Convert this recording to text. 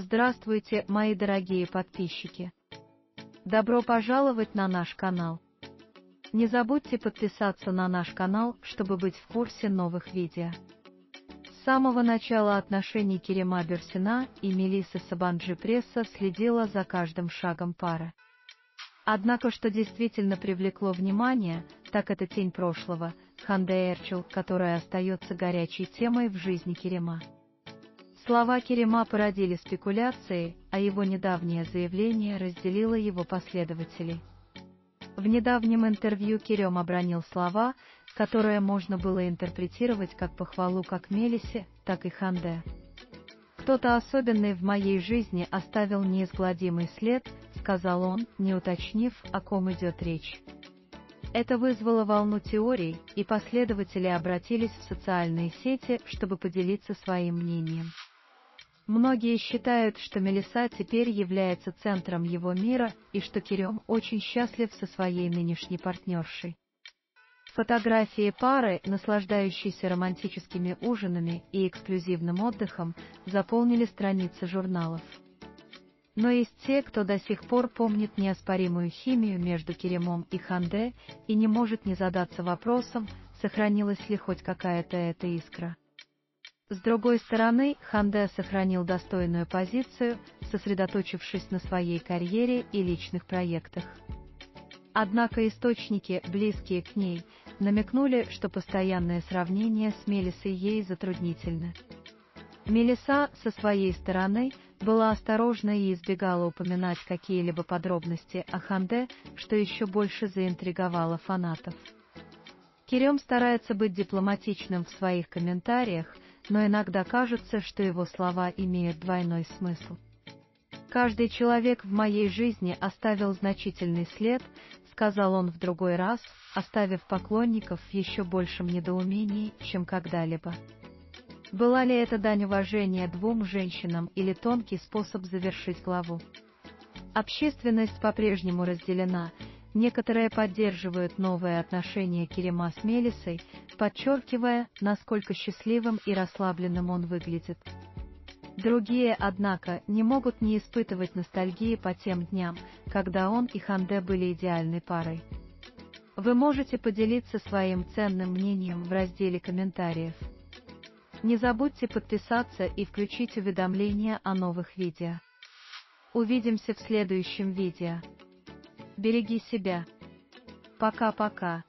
Здравствуйте, мои дорогие подписчики! Добро пожаловать на наш канал! Не забудьте подписаться на наш канал, чтобы быть в курсе новых видео. С самого начала отношений Керема Берсина и Мелисы Сабанджи пресса следила за каждым шагом пары. Однако, что действительно привлекло внимание, так это тень прошлого, Ханде Эрчел, которая остается горячей темой в жизни Керема. Слова Керема породили спекуляции, а его недавнее заявление разделило его последователей. В недавнем интервью Керем обронил слова, которые можно было интерпретировать как похвалу как Мелисе, так и Ханде. «Кто-то особенный в моей жизни оставил неизгладимый след», — сказал он, не уточнив, о ком идет речь. Это вызвало волну теорий, и последователи обратились в социальные сети, чтобы поделиться своим мнением. Многие считают, что Мелиса теперь является центром его мира и что Кирем очень счастлив со своей нынешней партнершей. Фотографии пары, наслаждающейся романтическими ужинами и эксклюзивным отдыхом, заполнили страницы журналов. Но есть те, кто до сих пор помнит неоспоримую химию между Керемом и Ханде и не может не задаться вопросом, сохранилась ли хоть какая-то эта искра. С другой стороны, Ханде сохранил достойную позицию, сосредоточившись на своей карьере и личных проектах. Однако источники, близкие к ней, намекнули, что постоянное сравнение с Мелисой ей затруднительно. Мелиса, со своей стороны, была осторожна и избегала упоминать какие-либо подробности о Ханде, что еще больше заинтриговало фанатов. Кирем старается быть дипломатичным в своих комментариях, но иногда кажется, что его слова имеют двойной смысл. «Каждый человек в моей жизни оставил значительный след», сказал он в другой раз, оставив поклонников в еще большем недоумении, чем когда-либо. Была ли это дань уважения двум женщинам или тонкий способ завершить главу? Общественность по-прежнему разделена, Некоторые поддерживают новые отношения Керема с Мелисой, подчеркивая, насколько счастливым и расслабленным он выглядит. Другие, однако, не могут не испытывать ностальгии по тем дням, когда он и Ханде были идеальной парой. Вы можете поделиться своим ценным мнением в разделе комментариев. Не забудьте подписаться и включить уведомления о новых видео. Увидимся в следующем видео. Береги себя. Пока-пока.